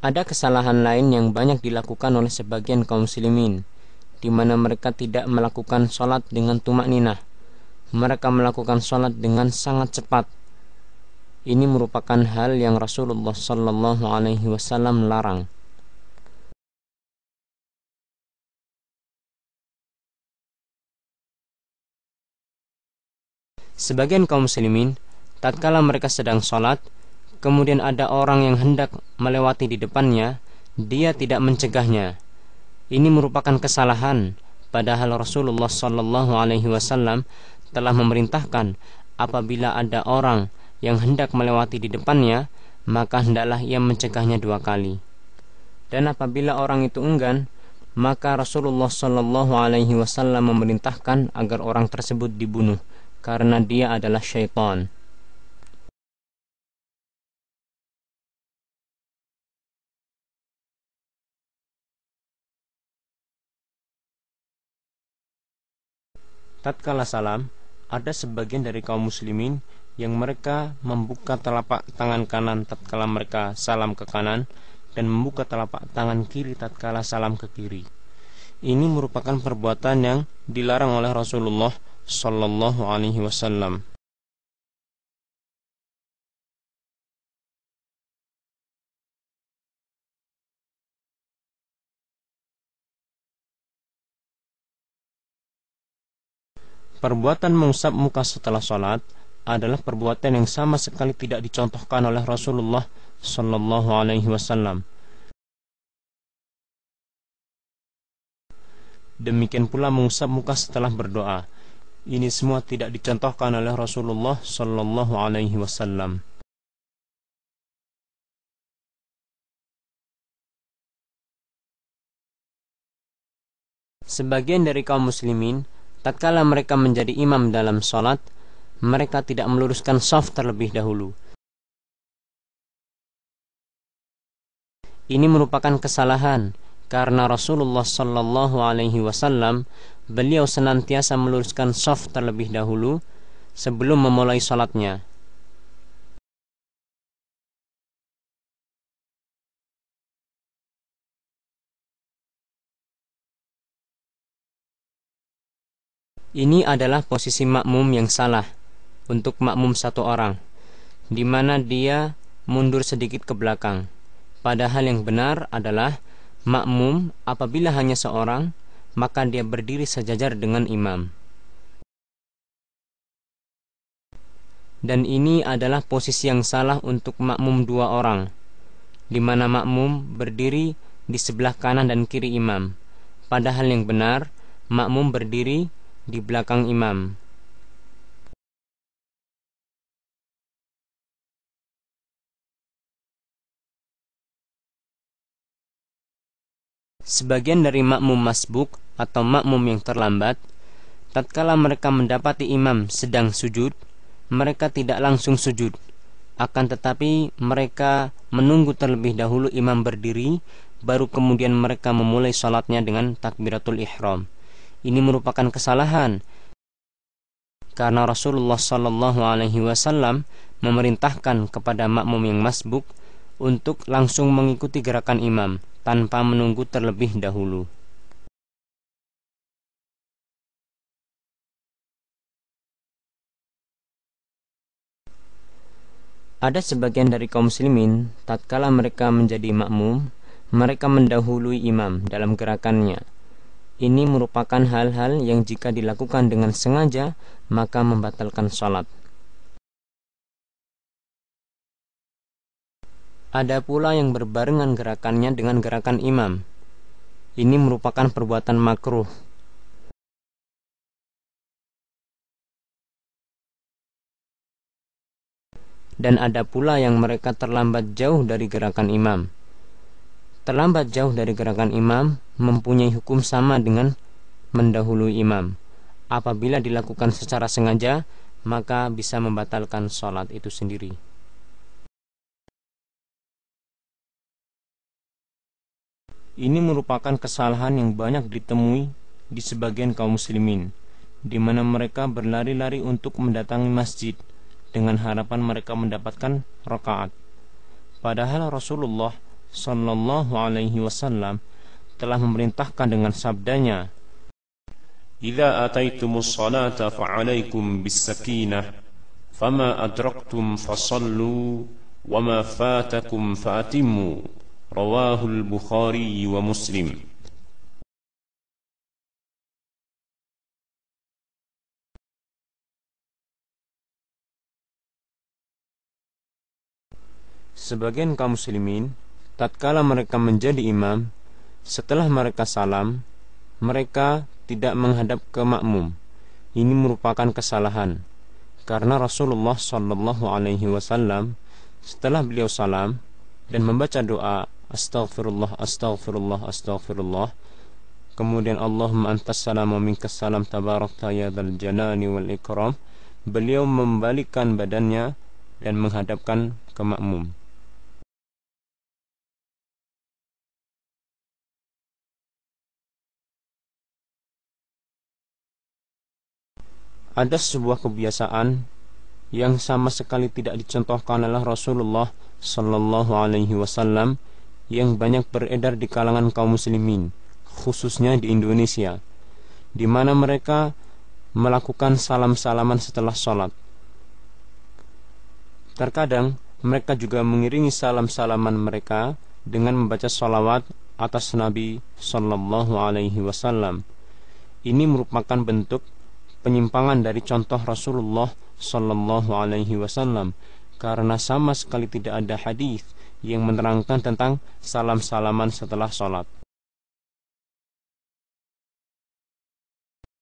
Ada kesalahan lain yang banyak dilakukan oleh sebagian kaum muslimin, di mana mereka tidak melakukan sholat dengan tumak ninah. Mereka melakukan sholat dengan sangat cepat. Ini merupakan hal yang Rasulullah Sallallahu Alaihi Wasallam larang. Sebagian kaum muslimin, tatkala mereka sedang sholat, kemudian ada orang yang hendak melewati di depannya, dia tidak mencegahnya. Ini merupakan kesalahan, padahal Rasulullah Shallallahu Alaihi Wasallam telah memerintahkan apabila ada orang yang hendak melewati di depannya, maka hendaklah ia mencegahnya dua kali. Dan apabila orang itu enggan, maka Rasulullah Shallallahu Alaihi Wasallam memerintahkan agar orang tersebut dibunuh karena dia adalah syaitan. Tatkala salam, ada sebagian dari kaum muslimin yang mereka membuka telapak tangan kanan tatkala mereka salam ke kanan dan membuka telapak tangan kiri tatkala salam ke kiri. Ini merupakan perbuatan yang dilarang oleh Rasulullah Sallallahu Alaihi Wasallam. Perbuatan mengusap muka setelah sholat adalah perbuatan yang sama sekali tidak dicontohkan oleh Rasulullah Sallallahu Alaihi Wasallam. Demikian pula mengusap muka setelah berdoa. Ini semua tidak dicontohkan oleh Rasulullah Sallallahu Alaihi Wasallam. Sebagian dari kaum muslimin tatkala mereka menjadi imam dalam sholat, mereka tidak meluruskan soft terlebih dahulu. Ini merupakan kesalahan karena Rasulullah Shallallahu Alaihi Wasallam beliau senantiasa meluruskan soft terlebih dahulu sebelum memulai sholatnya. Ini adalah posisi makmum yang salah untuk makmum satu orang, di mana dia mundur sedikit ke belakang. Padahal yang benar adalah makmum apabila hanya seorang, maka dia berdiri sejajar dengan imam. Dan ini adalah posisi yang salah untuk makmum dua orang, di mana makmum berdiri di sebelah kanan dan kiri imam. Padahal yang benar, makmum berdiri di belakang imam. Sebagian dari makmum masbuk atau makmum yang terlambat, tatkala mereka mendapati imam sedang sujud, mereka tidak langsung sujud. Akan tetapi mereka menunggu terlebih dahulu imam berdiri, baru kemudian mereka memulai sholatnya dengan takbiratul ihram. Ini merupakan kesalahan karena Rasulullah Shallallahu Alaihi Wasallam memerintahkan kepada makmum yang masbuk untuk langsung mengikuti gerakan imam tanpa menunggu terlebih dahulu. Ada sebagian dari kaum muslimin, tatkala mereka menjadi makmum, mereka mendahului imam dalam gerakannya ini merupakan hal-hal yang jika dilakukan dengan sengaja maka membatalkan sholat. Ada pula yang berbarengan gerakannya dengan gerakan imam. Ini merupakan perbuatan makruh. Dan ada pula yang mereka terlambat jauh dari gerakan imam terlambat jauh dari gerakan imam mempunyai hukum sama dengan mendahului imam. Apabila dilakukan secara sengaja, maka bisa membatalkan sholat itu sendiri. Ini merupakan kesalahan yang banyak ditemui di sebagian kaum muslimin, di mana mereka berlari-lari untuk mendatangi masjid dengan harapan mereka mendapatkan rakaat. Padahal Rasulullah Shallallahu Alaihi Wasallam telah memerintahkan dengan sabdanya, "Idza ataitumus salata fa'alaikum bisakinah, fama adraktum fasallu, wama fatakum fa'atimu." Rawahul Bukhari wa Muslim. Sebagian kaum muslimin tatkala mereka menjadi imam setelah mereka salam mereka tidak menghadap ke makmum. Ini merupakan kesalahan karena Rasulullah Shallallahu alaihi wasallam setelah beliau salam dan membaca doa astaghfirullah astaghfirullah astaghfirullah kemudian Allahumma antas salam wa salam tabarakta ya dzal jalali wal ikram beliau membalikkan badannya dan menghadapkan ke makmum ada sebuah kebiasaan yang sama sekali tidak dicontohkan oleh Rasulullah Sallallahu Alaihi Wasallam yang banyak beredar di kalangan kaum muslimin, khususnya di Indonesia, di mana mereka melakukan salam-salaman setelah sholat. Terkadang mereka juga mengiringi salam-salaman mereka dengan membaca salawat atas Nabi Sallallahu Alaihi Wasallam. Ini merupakan bentuk penyimpangan dari contoh Rasulullah Sallallahu Alaihi Wasallam karena sama sekali tidak ada hadis yang menerangkan tentang salam-salaman setelah sholat.